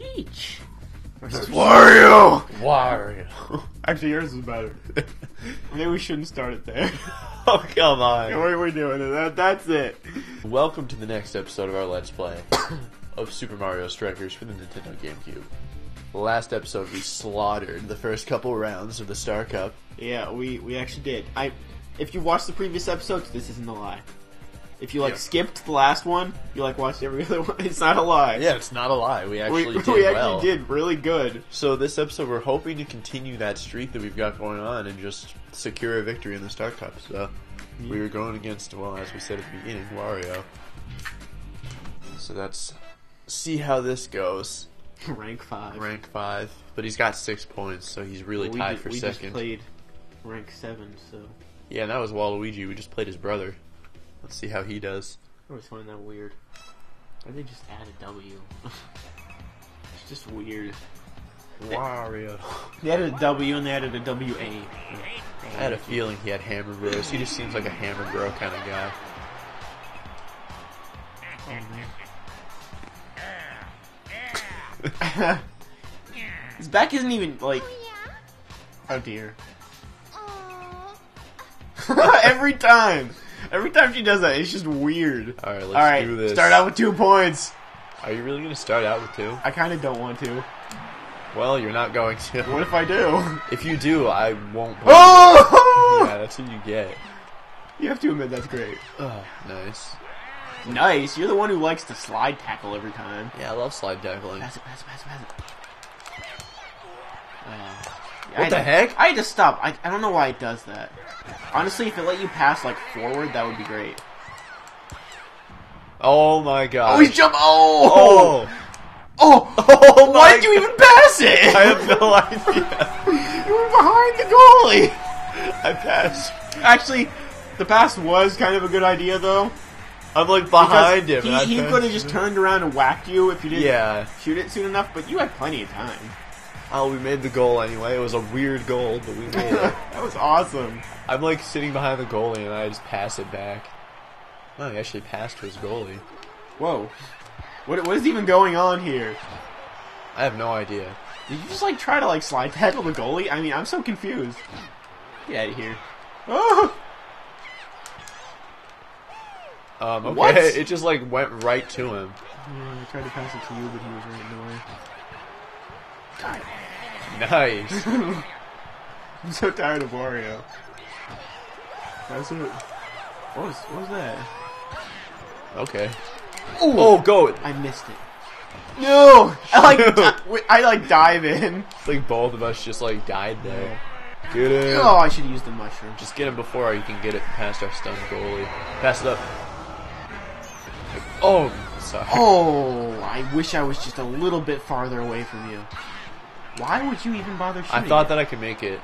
Peach. Wario! Wario. Actually, yours is better. Maybe we shouldn't start it there. oh, come on. What are we doing? That, that's it. Welcome to the next episode of our Let's Play of Super Mario Strikers for the Nintendo GameCube. Last episode, we slaughtered the first couple rounds of the Star Cup. Yeah, we, we actually did. I, if you watched the previous episodes, this isn't a lie. If you like Yeah. skipped the last one, you like watched every other one. It's not a lie. Yeah, it's not a lie. We we, actually we did actually well. did really good. So this episode, we're hoping to continue that streak that we've got going on and just secure a victory in the Star Cup. So we were going against, well, as we said at the beginning, Wario. So that's see how this goes. Rank five. Rank five, but he's got six points, so he's really we tied ju- for we second. just played rank seven, so Yeah, and that was Waluigi. We just played his brother. Let's see how he does. I always find that weird. Why they just add a W? it's just weird. Wario. They added a W and they added a W A. I had a feeling he had Hammer Bros. He just seems like a Hammer Bro kind of guy. His back isn't even like. Oh dear. Every time, every time she does that, it's just weird. All right, let's All right, do this. start out with two points. Are you really gonna start out with two? I kind of don't want to. Well, you're not going to. What if I do? If you do, I won't. Oh! Yeah, that's what you get. You have to admit that's great. Oh, nice. Nice. You're the one who likes to slide tackle every time. Yeah, I love slide tackling. Pass it, pass it, pass it, pass it. Uh, What the to- heck? I had to stop. I, I don't know why it does that. Honestly, if it let you pass like forward, that would be great. Oh my god. Oh, he's jump! Oh! Oh! Oh! Oh Why'd you even pass it? I have no idea. you were behind the goalie. I passed. Actually, the pass was kind of a good idea though. I'm like because behind him. He, he could have just turned around and whacked you if you didn't Yeah. shoot it soon enough. But you had plenty of time. Oh, we made the goal anyway. It was a weird goal, but we made it. that was awesome. I'm like sitting behind the goalie and I just pass it back. Oh, he actually passed to his goalie. Whoa. What, what is even going on here? I have no idea. Did you just like try to like slide tackle the goalie? I mean, I'm so confused. Get out of here. Oh! Um, okay, What? it just like went right to him. Yeah, I tried to pass it to you, but he was right in the way. God, Nice. I'm so tired of Wario. That's it. What was, what was that? Okay. Oh, go! I missed it. No! I like, di- I like dive in. It's like both of us just like died there. Get him. Oh, I should use the mushroom. Just get him before you can get it past our stunned goalie. Pass it up. Oh, sorry. Oh, I wish I was just a little bit farther away from you. Why would you even bother shooting? I thought that I could make it.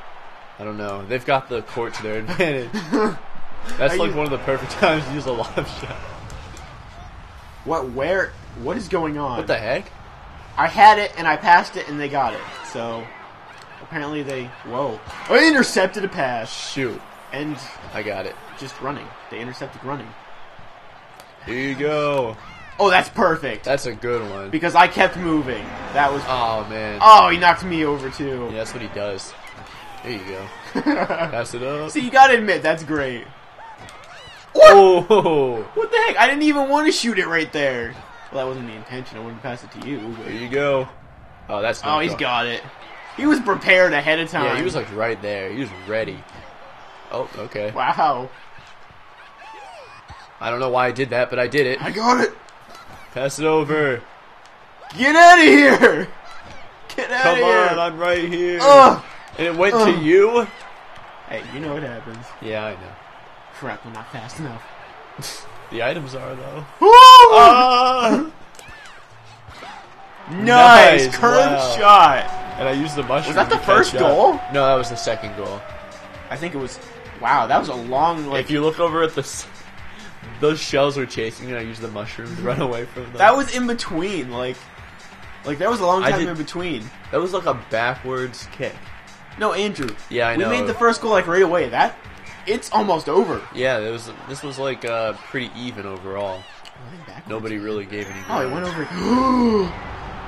I don't know. They've got the court to their advantage. That's Are like you- one of the perfect times to use a live shot. What? Where? What is going on? What the heck? I had it and I passed it and they got it. So apparently they. Whoa! Oh, I intercepted a pass Shoot. and I got it. just running. They intercepted running. Here you go. Oh, that's perfect. That's a good one. because I kept moving. That was. Oh, man. Oh, he knocked me over too. Yeah, that's what he does. There you go. Pass it up. See, you gotta admit that's great. Oh, What the heck? I didn't even want to shoot it right there. Well, that wasn't the intention. I wouldn't pass it to you. But... there you go. Oh, that's Oh, he's go- got it. He was prepared ahead of time. Yeah, he was like right there. He was ready. Oh, okay. wow. I don't know why I did that, but I did it. I got it. Pass it over. Get out of here. Get out Come of here. Come on, I'm right here. Ugh. And it went Ugh. to you? Hey, you know what happens. Yeah, I know. Crap, I'm not fast enough. The items are, though. Ah! nice, nice, curved wow. shot. And I used the mushroom. Was that the first up. goal? No, that was the second goal. I think it was. Wow, that was a long like. if you look over at the... Those shells were chasing me, and I used the mushroom to run away from them. that was in between, like, like that was a long I time did- in between. That was like a backwards kick. No, Andrew. Yeah, I we know. made the first goal like right away. That it's almost over. Yeah, it was. This was like uh, pretty even overall. Nobody really gave any. Oh, ground. went over.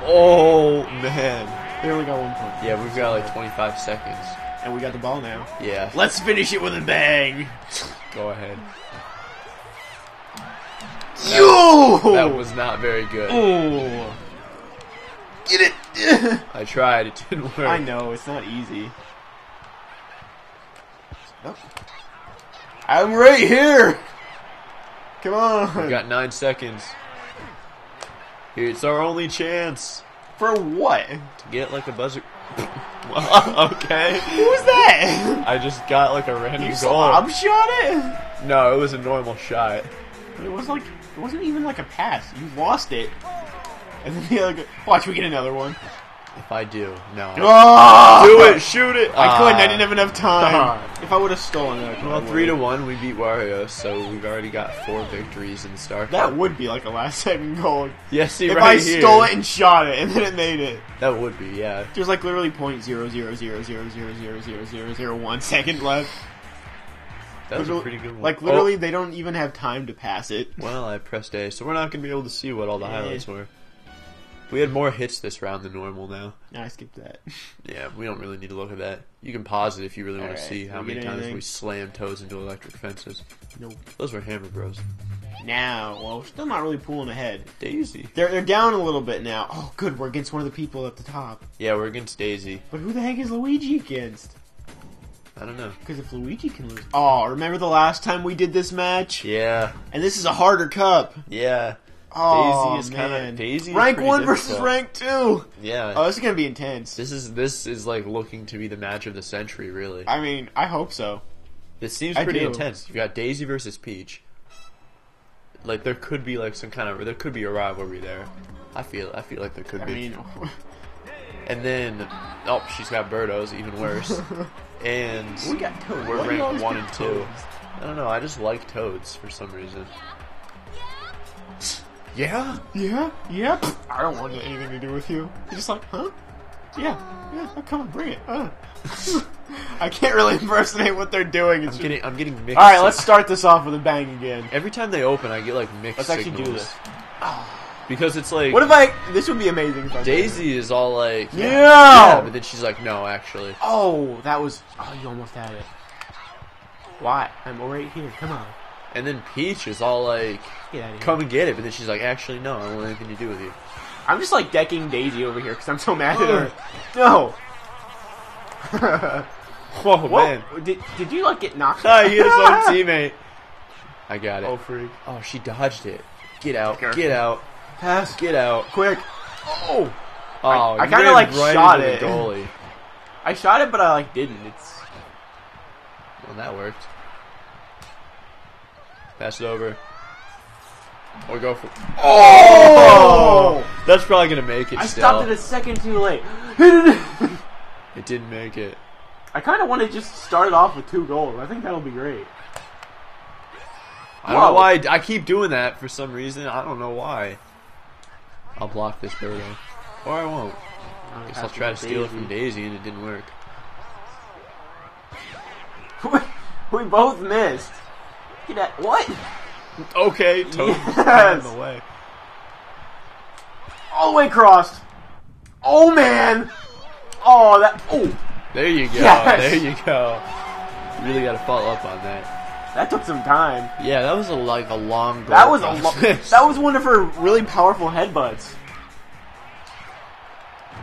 Oh man. They only got one point. Yeah, we've got like 25 seconds. And we got the ball now. Yeah. Let's finish it with a bang. Go ahead. Yo! That was not very good. Oh. Get it. I tried. It didn't work. I know it's not easy. Nope. I'm right here. Come on. We got nine seconds. It's our only chance For what? to get like a buzzer. okay. Who was that? I just got like a random You goal. slob shot it? No, it was a normal shot. It was like it wasn't even like a pass. You lost it, and then the other. Guy, watch, we get another one. If I do, no. Oh! Do it! Shoot it! I couldn't. I Ah. didn't have enough time. if I would have stolen it, I Well, could've three to one, we beat Wario, so we've already got four victories in Star That would be like a last second goal. yeah, see if right I here. stole it and shot it, and then it made it. that would be yeah. There's like literally point zero zero zero zero zero zero zero zero zero one second left. That was a pretty good one. Like literally, oh. they don't even have time to pass it. Oh, well, I pressed A, so we're not gonna be able to see what all the Yeah. highlights were. We had more hits this round than normal now. I skipped that. Yeah, we don't really need to look at that. You can pause it if you really want to see how many times anything? we slam toes into electric fences. Nope. Those were Hammer Bros. Now, well, we're still not really pulling ahead. Daisy. They're they're down a little bit now. Oh, good, we're against one of the people at the top. Yeah, we're against Daisy. But who the heck is Luigi against? I don't know. Because if Luigi can lose, oh, remember the last time we did this match? Yeah, And this is a harder cup. yeah, Oh Daisy is kinda- man, Daisy rank pretty one versus difficult. rank two. yeah. Oh, this is gonna be intense. this is this is like looking to be the match of the century, really. I mean, I hope so. This seems I pretty do. intense. You got Daisy versus Peach. Like there could be like some kind of there could be a rivalry there. I feel I feel like there could I be. mean, and then oh, she's got Birdos, even worse. and we got Toad. we're Why ranked one and two. Toads? I don't know. I just like Toads for some reason. Yeah. Yeah, yeah. pff, I don't want anything to do with you. You're just like, huh? Yeah, yeah. Oh, come on, bring it. Uh. I can't really impersonate what they're doing. It's I'm getting I'm getting mixed. All right, let's start this off with a bang again. Every time they open, I get like mixed. Let's actually do signals. this. Because it's like What if I? This would be amazing. If I did Daisy is all like Yeah. yeah, but then she's like no, actually. Oh, that was. Oh, you almost had it. Why? I'm right here. Come on. And then Peach is all like Get out of here. come and get it, but then she's like actually no, I don't want anything to do with you. I'm just like decking Daisy over here because I'm so mad at her. No. Whoa Whoa. Did, did you like get knocked? Ah, he hit his own teammate. I got it. Oh, freak! Oh, she dodged it. Get out. Get out. Pass. Get out. Quick. Oh. Oh, I you kinda, like, right shot it. Goalie. I shot it, but I like didn't. It's. Well, that worked. Pass it over. Or go for. Oh! oh! That's probably gonna make it. I still. stopped it a second too late. It didn't make it. I kind of want to just start it off with two goals. I think that'll be great. I don't know Whoa. why. I keep doing that for some reason. I don't know why. I'll block this birdo. Or I won't. I Guess I'll try to steal it from Daisy and it didn't work. we both missed. Get at what? Okay, Toad Yes. in the way. All the way crossed. Oh man. Oh that. Oh, There you go. Yes. There you go. You Really got to follow up on that. That took some time. Yeah, that was a, like a long. That was a lo- that was one of her really powerful headbutts.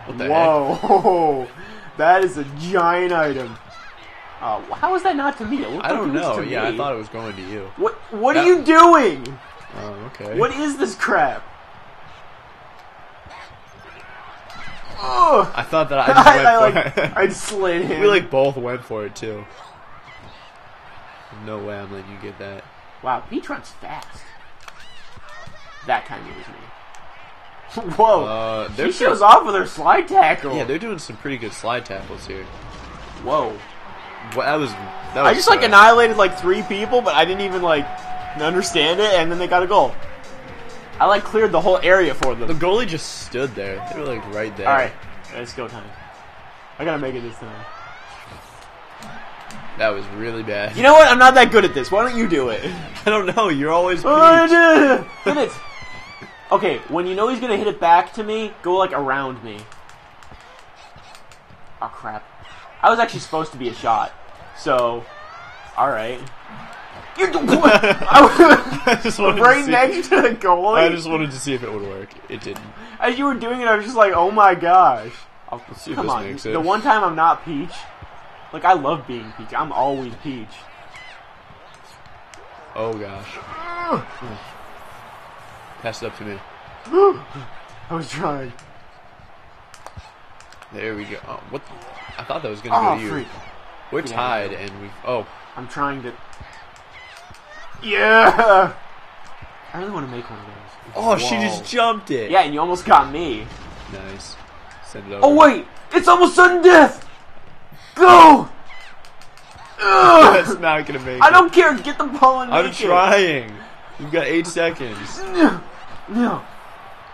What the heck? Whoa, that is a giant item. Uh, how is that not to me? It looked I don't was know. Yeah, I thought it was going to you. What What That- are you doing? Oh, okay. What is this crap? Ugh. I thought that I just went I, like. I slid him. we like both went for it too. No way I'm letting you get that. wow, Peach runs fast. That kind of was me. Whoa, Uh, she shows off with her slide tackle. Yeah, they're doing some pretty good slide tackles here. Whoa. Well, that was that was. I just like annihilated like three people, but I didn't even like understand it, and then they got a goal. I like cleared the whole area for them. The goalie just stood there. They were like right there. All right, let's go time. I gotta make it this time. That was really bad. You know what? I'm not that good at this. Why don't you do it? I don't know. You're always. Oh, I did it. Hit it. Okay, when you know he's gonna hit it back to me, go like around me. Oh crap! I was actually supposed to be a shot, so all right. What? I just wanted right to see, next to the goalie. I just wanted to see if it would work. It didn't. As you were doing it, I was just like, oh my gosh. Oh, if come this on, the one time I'm not Peach. Like I love being Peach. I'm always Peach. Oh gosh. Pass it up to me. I was trying. There we go. Oh, what? The, I thought that was gonna go Oh to you. freak! We're Yeah. tied, and we. Oh, I'm trying to. Yeah. I really want to make one of those. oh, she just jumped it. Yeah, and you almost got me. Nice. Send it over. Oh wait, it's almost sudden death. Go. Ugh. That's not gonna make. I it. don't care. Get the ball and I'm make trying. You've got eight seconds. it. No.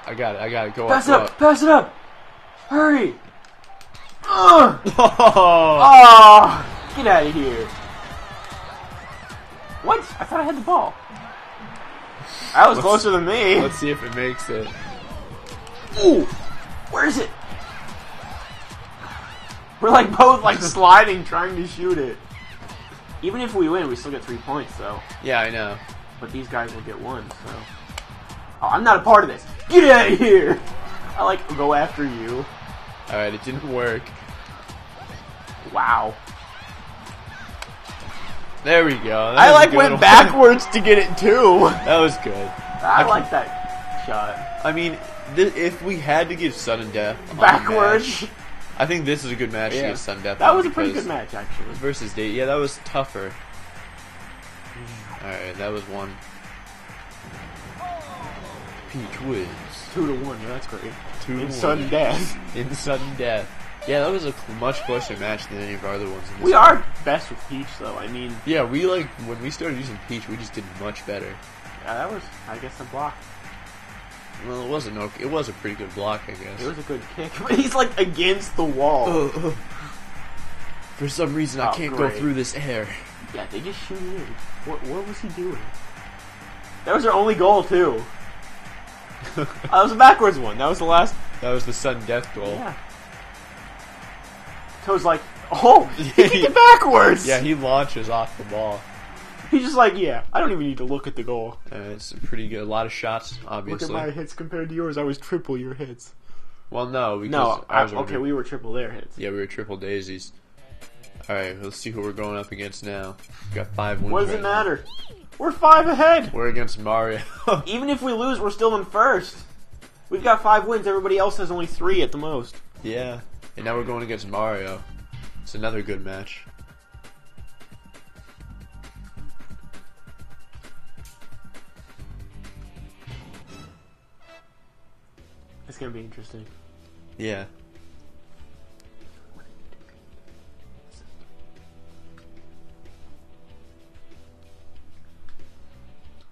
I got it. I got it. Go Pass it up. up. Pass it up. Hurry. Ugh. Oh. Oh, get out of here. What? I thought I had the ball. That was Let's- closer than me. Let's see if it makes it. Ooh, where is it? We're like both like sliding, trying to shoot it. Even if we win, we still get three points, though. Yeah, I know. But these guys will get one, so. Oh, I'm not a part of this. Get out of here! I like go after you. All right, it didn't work. Wow. There we go. That I like went one. backwards to get it too. That was good. I like that shot. I mean, th- if we had to give sudden death Backwards. match, I think this is a good match to Yeah. get sudden death. That was a pretty good match, actually. Versus date, yeah, that was tougher. Mm. All right, that was one. Peach wins Two to one. Yeah, that's great. two to In sudden death. in sudden death. Yeah, that was a much closer match than any of our other ones. In this We one. are best with Peach, though. I mean, Yeah, we like when we started using Peach, we just did much better. yeah, that was, I guess, a block. Well, it wasn't okay. It was a pretty good block, I guess. It was a good kick, but he's like against the wall. For some reason, I Oh, can't go through this air. Yeah, they just shoot in. What, what was he doing? That was their only goal, too. that was a backwards one. That was the last. That was the sudden death goal. Yeah. Toad's like, oh, he kicked it backwards. Yeah, he launches off the ball. He's just like, yeah, I don't even need to look at the goal. Uh, it's pretty good. A lot of shots, obviously. Look at my hits compared to yours. I was triple your hits. Well, no, because No, I, were okay, we were triple their hits. yeah, we were triple Daisy's. All right, let's see who we're going up against now. We got five wins. What does right it now. matter? We're five ahead. We're against Mario. Even if we lose, we're still in first. We've got five wins. Everybody else has only three at the most. yeah, and now we're going against Mario. It's another good match. It's gonna be interesting. Yeah.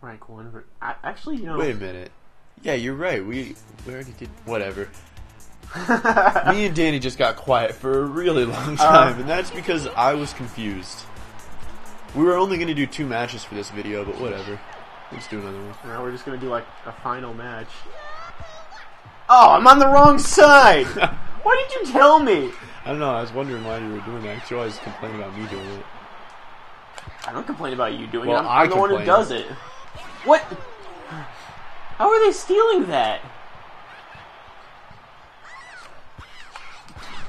Rank one. ver- I, actually, you know. Wait a minute. Yeah, you're right. We we already did whatever. Me and Danny just got quiet for a really long uh-huh. time, and that's because I was confused. We were only going to do two matches for this video, but whatever. Let's do another one. Now we're just gonna do like a final match. Oh, I'm on the wrong side. Why did you tell me? I don't know. I was wondering why you were doing that. 'cause you always complain about me doing it. I don't complain about you doing Well, it. I'm, I I'm the one who does it. What? How are they stealing that?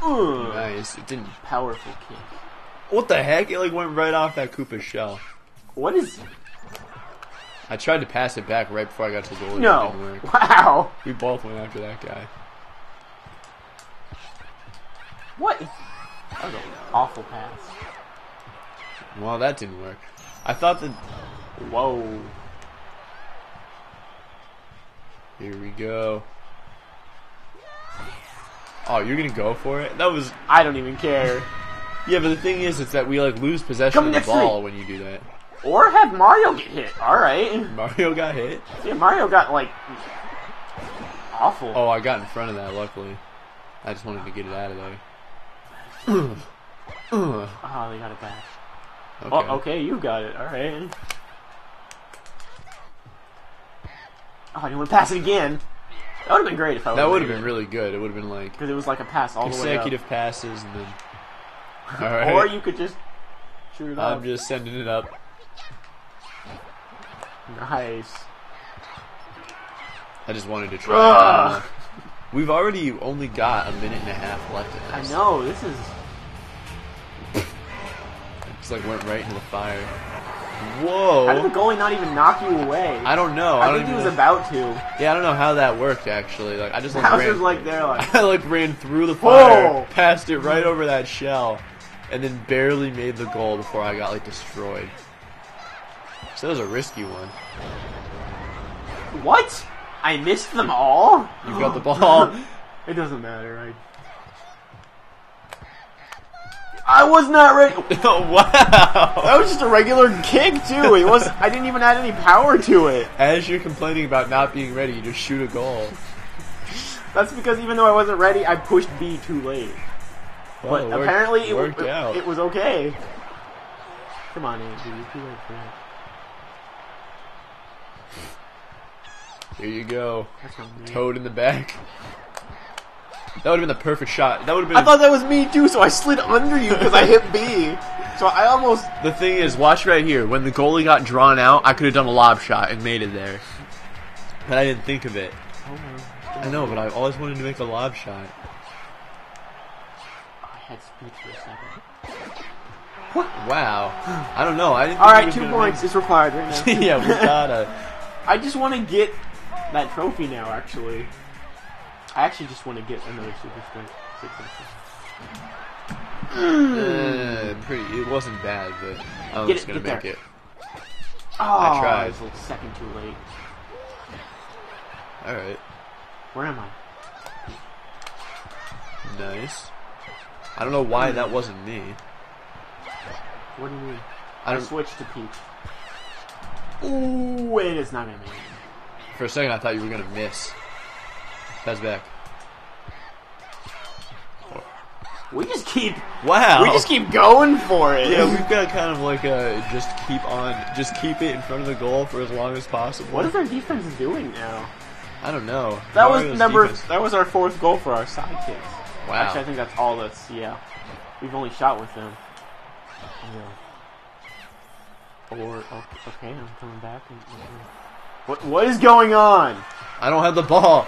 Ugh. Nice. It didn't. Powerful kick. What the heck? It like went right off that Koopa's shell. What is? I tried to pass it back right before I got to the goal. No. Wow. We both went after that guy. What? That was an awful pass. Well, that didn't work. I thought that. Whoa. Here we go. Oh, you're gonna go for it? That was I don't even care. yeah, but the thing is, it's that we like lose possession Come of the next to me. ball when you do that. Or have Mario get hit. All right. Mario got hit. Yeah, Mario got like awful. Oh, I got in front of that. Luckily, I just wanted to get it out of there. Oh, they got it back. okay. Oh, okay, you got it. All right. Oh, you want to pass it again? That would have been great if I That would have been really good. It would have been like because it was like a pass all the way consecutive passes and then. All right. Or you could just shoot it. I'm just sending it up. Nice. I just wanted to try. Ugh. We've already only got a minute and a half left in I know this is. It's like went right into the fire. Whoa! How did the goalie not even knock you away? I don't know. I, I don't think he was know. about to. Yeah, I don't know how that worked actually. Like I just like ran, just like there, like I like ran through the fire, Whoa. passed it right over that shell, and then barely made the goal before I got like destroyed. That was a risky one. what? I missed them all. You've got the ball. It doesn't matter. I. I was not ready. wow! That was just a regular kick too. It was. I didn't even add any power to it. As you're complaining about not being ready, you just shoot a goal. That's because even though I wasn't ready, I pushed B too late. Well, But it worked- apparently it, worked it, out. it was okay. Come on, Andrew. You're too late for that. Here you go. Toad in the back. That would have been the perfect shot. That would have been. I thought that was me too, so I slid under you because I hit B. So I almost. the thing is, watch right here. When the goalie got drawn out, I could have done a lob shot and made it there. But I didn't think of it. Oh, I know, but I always wanted to make a lob shot. I had speed for a second. Wow. I don't know. I didn't. Think All right, two points is required right now. yeah, we gotta. I just want to get that trophy now. Actually, I actually just want to get another super strength six inches. Uh, pretty. It wasn't bad, but I was it, gonna make there. it. Oh, tried. I was a second too late. All right. Where am I? Nice. I don't know why that wasn't me. What do you mean? I I switched to Peach. Ooh, it is not gonna make it. For a second, I thought you were gonna miss. Pass back. We just keep. Wow. We just keep going for it. Yeah, we've got kind of like a just keep on, just keep it in front of the goal for as long as possible. What is our defense doing now? I don't know. That was number. defense- That was our fourth goal for our sidekicks. Wow. Actually, I think that's all that's. Yeah, we've only shot with them. Yeah. Or oh, okay, I'm coming back. And, what what is going on? I don't have the ball.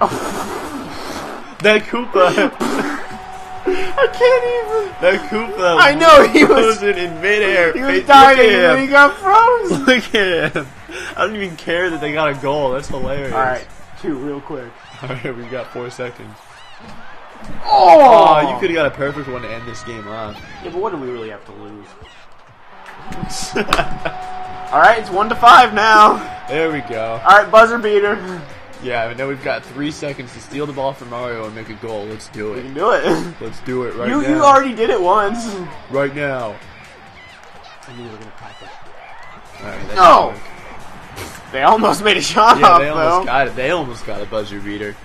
that Koopa. I can't even. That Koopa. I know, he was- frozen in midair. He was Look diving at and he him. got frozen. Look at him. I don't even care that they got a goal. That's hilarious. all right, two real quick. All right, we've got four seconds. Oh, Oh, you could have got a perfect one to end this game off. Yeah, but what do we really have to lose? All right, it's one to five now. there we go. All right, buzzer beater. Yeah, and now we've got three seconds to steal the ball from Mario and make a goal. Let's do We it. can do it. Let's do it right you now. you already did it once. right now. I knew you were gonna crack it. All right, that No! should. They almost made a shot Yeah, off they almost though. got it. They almost got a buzzer beater.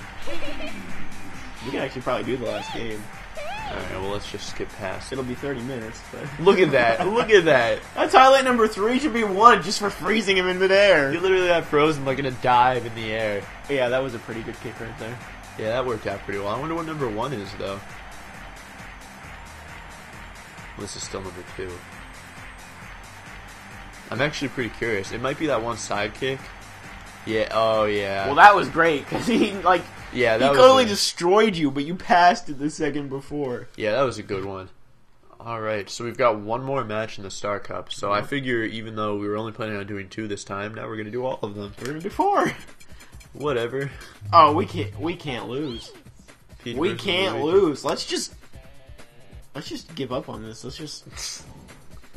We can actually probably do the last game. All right, well let's just skip past it. It'll be 30 minutes. But Look at that! Look at that! that's highlight number three should be one just for freezing him in midair. You literally got frozen like in a dive in the air. Yeah, that was a pretty good kick right there. Yeah, that worked out pretty well. I wonder what number one is though. This is still number two. I'm actually pretty curious. It might be that one sidekick. Yeah. Oh yeah. Well, that was great because he like yeah, he that was totally a- destroyed you, but you passed it the second before. Yeah, that was a good one. All right, so we've got one more match in the Star Cup. So I mm-hmm. figure, even though we were only planning on doing two this time, now we're gonna do all of them. We're gonna do four. Whatever. Oh, we can't. We can't lose. Pete We can't lose. Let's just. Let's just give up on this. Let's just.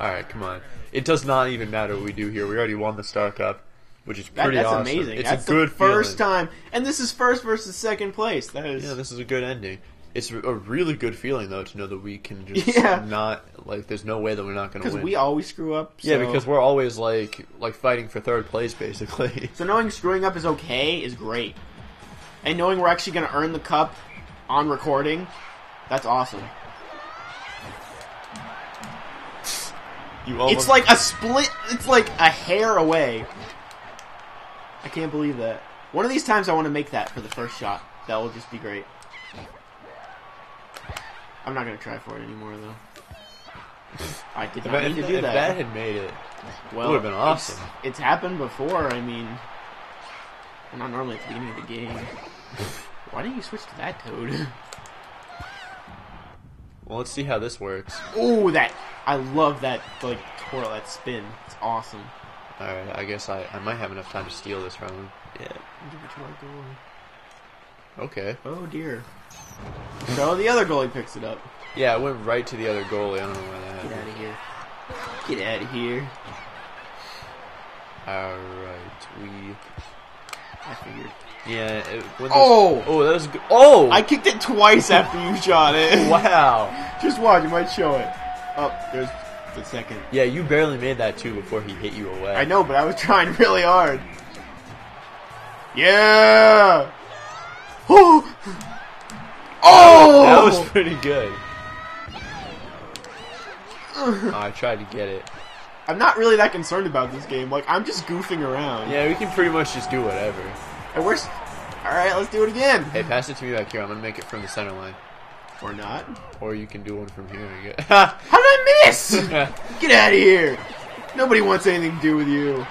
All right, come on. It does not even matter what we do here. We already won the Star Cup, which is That, pretty that's awesome. amazing. It's that's a good first feeling. time, and this is first versus second place. That is. Yeah, this is a good ending. It's a really good feeling though to know that we can just Yeah. not like. There's no way that we're not going to because win. we always screw up. yeah, because we're always like like fighting for third place basically. So knowing screwing up is okay is great, and knowing we're actually going to earn the cup on recording, that's awesome. You It's like a split. It's like a hair away. I can't believe that. One of these times I want to make that for the first shot. That will just be great. I'm not gonna try for it anymore though. I did If, not that- need to if do that. that had made it, well, it would've been it's- awesome. It's, happened before. I mean, well, not normally at the beginning of the game. Why didn't you switch to that toad? well, let's see how this works. oh, that I love that like twirl, that spin. It's awesome. All right, I guess I, I might have enough time to steal this from him. Yeah. Give it to our goalie. Okay. Oh dear. So the other goalie picks it up. Yeah, I went right to the other goalie. I don't know why that Get happened. out of here. Get out of here. All right, we. I figured. Yeah. It, Oh! Oh, that was good. Oh! I kicked it twice after you shot it. wow. Just watch, you might show it. Oh, there's the second. Yeah, you barely made that too before he hit you away. I know, but I was trying really hard. Yeah! Oh! Oh! That was pretty good. Oh, I tried to get it. I'm not really that concerned about this game. Like, I'm just goofing around. Yeah, we can pretty much just do whatever. And we're. Alright, let's do it again. Hey, pass it to me back here. I'm gonna make it from the center line. Or not. Or you can do one from here. How did I miss? Get out of here! Nobody wants anything to do with you.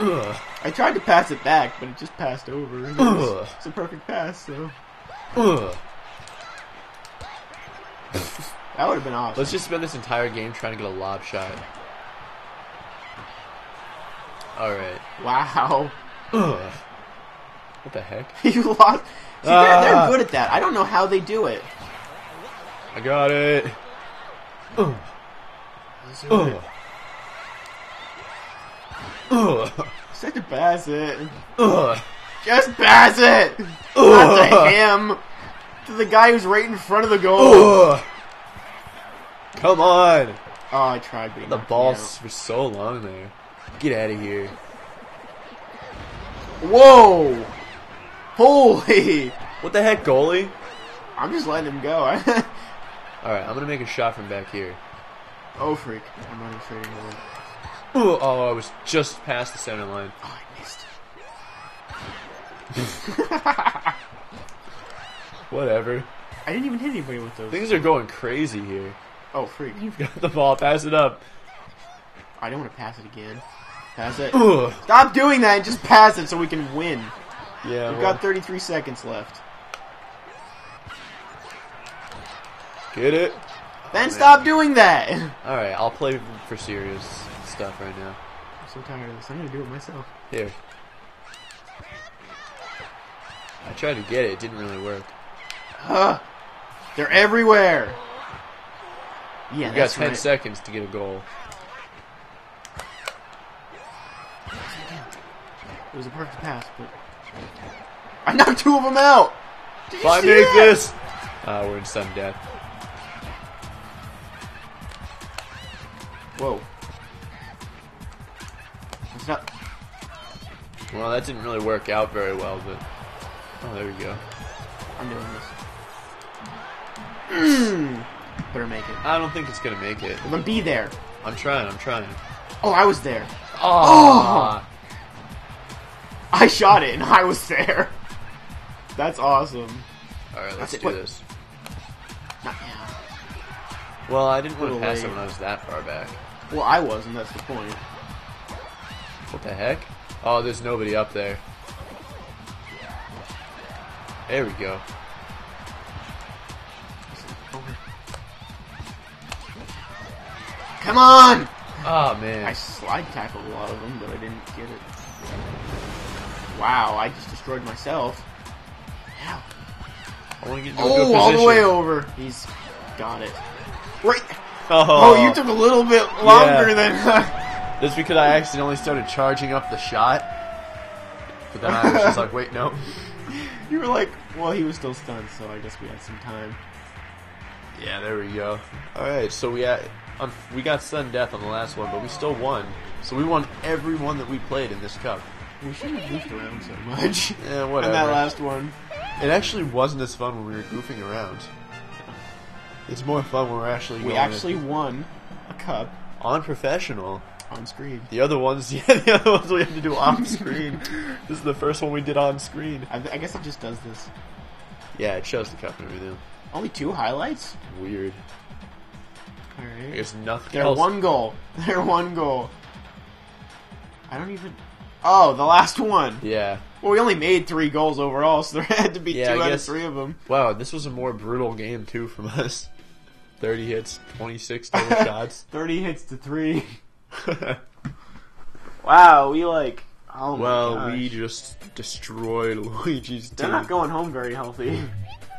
Ugh. I tried to pass it back, but it just passed over. It was, it's a perfect pass, so Ugh. that would have been awesome. Let's just spend this entire game trying to get a lob shot. Alright. Wow, Ugh. What the heck? you lost. See, they're, they're good at that. I don't know how they do it. I got it. Ugh. Ugh. Ugh. Just to pass it. Ugh. Just pass it. Oh. Not to him. To the guy who's right in front of the goal. Ugh. Come on. Oh, I tried, he The ball out. so long there. Get out of here. Whoa! Holy! What the heck, goalie? I'm just letting him go. Alright, I'm gonna make a shot from back here. oh freak! I'm running straight it. Ooh, oh, I was just past the center line. Oh, I missed. Whatever. I didn't even hit anybody with those. Things are going crazy here. Oh freak! You've got the ball. Pass it up. I don't want to pass it again. Pass it. Ugh. Stop doing that and just pass it so we can win. Yeah. We've well, got 33 seconds left. get it. Then stop doing that! All right, I'll play for serious stuff right now. I'm so tired of this. I'm gonna do it myself. Here. I tried to get it. It didn't really work. Huh. They're everywhere! Yeah, We got 10 right. seconds to get a goal. It was a perfect pass, but... I knocked two of them out! Did you I see make that? this, uh, we're in sudden death. Whoa. It's not... Well, that didn't really work out very well, but oh, there we go. I'm doing this. Mm. Better make it. I don't think it's gonna make it. Well, then be there. I'm trying. I'm trying. Oh, I was there. Oh, I shot it and I was there. That's awesome. all right, let's do What? this. Not. Well, I didn't want to pass it when I was that far back. Well, I wasn't, that's the point. What the heck? Oh, there's nobody up there. There we go. Come on! Oh man. I slide tackled a lot of them, but I didn't get it. Wow, I just destroyed myself. Ow. I want to get into a good Oh, position. all the way over. He's got it. Right. Oh, Oh, you took a little bit longer Yeah. than. That's because I accidentally started charging up the shot. But then I was just like, wait, no. you were like, well, he was still stunned, so I guess we had some time. Yeah, there we go. All right, so we had, um, we got sudden death on the last one, but we still won. So we won every one that we played in this cup. We shouldn't have goofed around so much. Yeah, And whatever. that last one. It actually wasn't as fun when we were goofing around. It's more fun when we're actually We actually won a cup on professional. on screen. The other ones, yeah, the other ones we had to do off screen. this is the first one we did on screen. I, I guess it just does this. Yeah, it shows the cup and everything. Only two highlights. Weird. All I guess nothing They're else. one goal. They're one goal. I don't even. Oh, the last one. Yeah. Well, we only made three goals overall, so there had to be Yeah, two I out guess- of three of them. Wow, this was a more brutal game too from us. Thirty hits, twenty-six total shots. Thirty hits to three. Wow, we like. Oh my well, we just destroyed Luigi's They're team. not going home very healthy.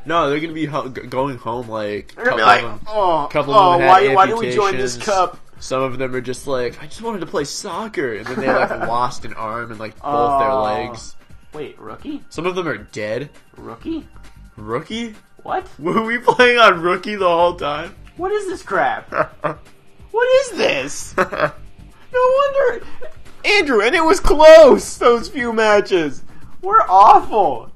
no, they're gonna be ho- going home like. They're gonna be like, them- oh, couple oh of why, why did we join this cup? Some of them are just like, I just wanted to play soccer, and then they like lost an arm and like both Oh. their legs. Wait, rookie? Some of them are dead. Rookie? Rookie? What? Were we playing on rookie the whole time? What is this crap? what is this? No wonder. Andrew, and it was close, those few matches. We're awful.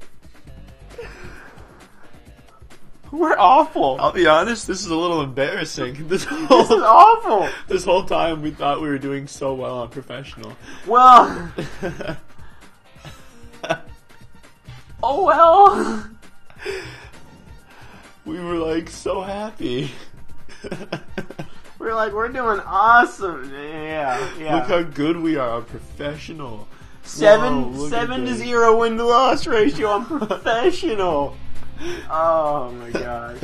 We're awful. I'll be honest, this is a little embarrassing. This This is whole awful. this whole time we thought we were doing so well on professional. Well, oh well. we were like so happy. We're like, we're doing awesome. Yeah, yeah. Look how good we are on professional. seven, Whoa, seven to zero win to loss ratio. I'm professional. Oh my gosh.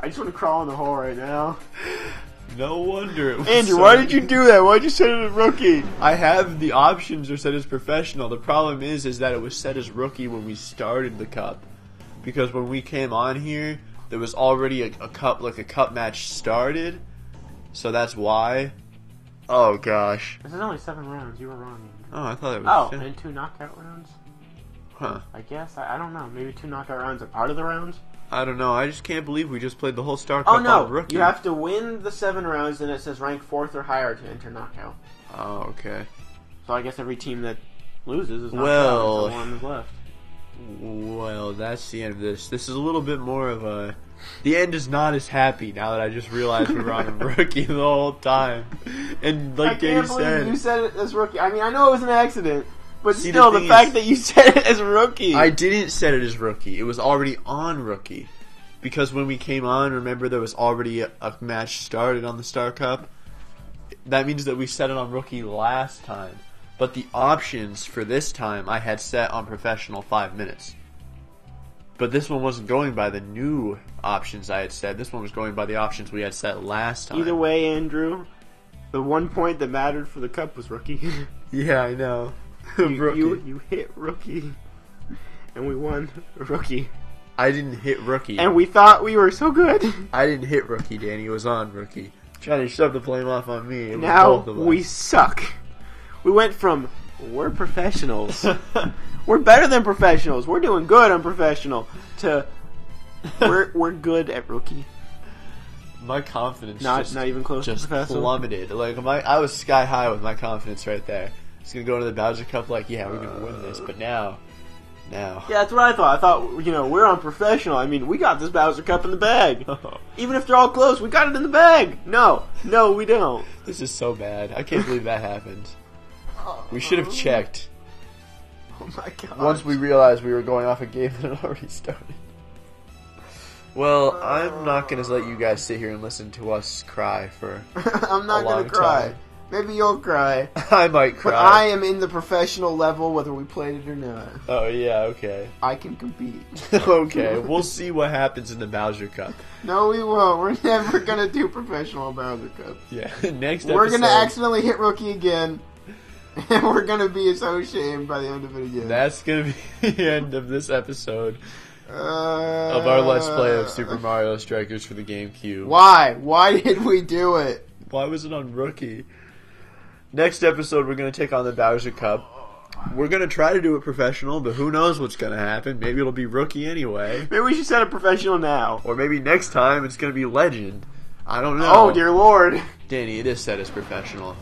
I just want to crawl in the hole right now. no wonder. It was Andrew, so why did you do that? Why'd you set it as rookie? I have the options are set as professional. The problem is, is that it was set as rookie when we started the cup, because when we came on here, there was already a, a cup, like a cup match started, so that's why. Oh gosh. This is only seven rounds. You were wrong. Oh, I thought it was. Oh, and two knockout rounds? Huh. I guess. I, I don't know. Maybe two knockout rounds are part of the rounds? I don't know. I just can't believe we just played the whole Star oh, Cup Oh no! on rookie. You have to win the seven rounds, and it says rank fourth or higher to enter knockout. Oh, okay. So I guess every team that loses is knocked Well- until one is left. Well, that's the end of this. This is a little bit more of a. The end is not as happy now that I just realized we were on a rookie the whole time. And I like Danny said, you said it as rookie. I mean, I know it was an accident, but See, still, the, thing fact is- that you said it as rookie. I didn't set it as rookie. It was already on rookie. Because when we came on, remember there was already a, a match started on the Star Cup. That means that we set it on rookie last time. But the options for this time I had set on professional five minutes. But this one wasn't going by the new options I had set. This one was going by the options we had set last time. Either way, Andrew, the one point that mattered for the cup was rookie. Yeah, I know. you, you you hit rookie, and we won rookie. I didn't hit rookie. And we thought we were so good. I didn't hit rookie, Danny. It was on rookie. Trying to shove the blame off on me. Now both of us. we suck. We went from we're professionals, we're better than professionals, we're doing good on professional, to we're we're good at rookie. my confidence Not just, not even close just plummeted. Like my, I was sky high with my confidence right there. Just gonna go into the Bowser Cup like, yeah, we're gonna win this. But now, now, Yeah, that's what I thought. I thought you know we're on professional. I mean, we got this Bowser Cup in the bag. Even if they're all close, we got it in the bag. No, no, we don't. this is so bad. I can't believe that happened. We should have oh. checked Oh my god. once we realized we were going off a game that had already started. Well, I'm not uh. gonna let you guys sit here and listen to us cry for. I'm not A gonna long cry. time. Maybe you'll cry. I might cry. But. I am in the professional level, whether we played it or not. Oh yeah, okay. I can compete. okay, we'll see what happens in the Bowser Cup. No, we won't. We're never gonna do professional Bowser Cup. Yeah, next episode. We're episode. gonna accidentally hit rookie again, and we're gonna be so ashamed by the end of it again. That's gonna be the end of this episode uh, of our Let's Play of Super Mario Strikers for the GameCube. Why? Why did we do it? Why was it on Rookie? Next episode, we're gonna take on the Bowser Cup. We're gonna try to do it professional, but who knows what's gonna happen? Maybe it'll be Rookie anyway, Maybe we should set a professional now. or maybe next time it's gonna be Legend. I don't know. Oh dear lord. Danny, it is set as professional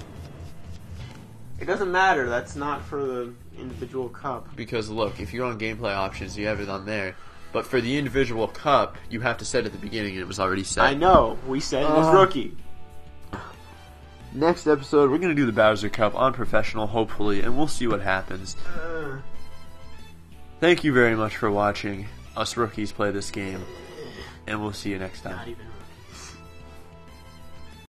It doesn't matter. That's not for the individual cup. because look, if you're on gameplay options, you have it on there. But for the individual cup, you have to set at the beginning, and it was already set. I know. We said it was Uh. rookie. Next episode, we're going to do the Bowser Cup on professional, hopefully, and we'll see what happens. Thank you very much for watching us rookies play this game, and we'll see you next time.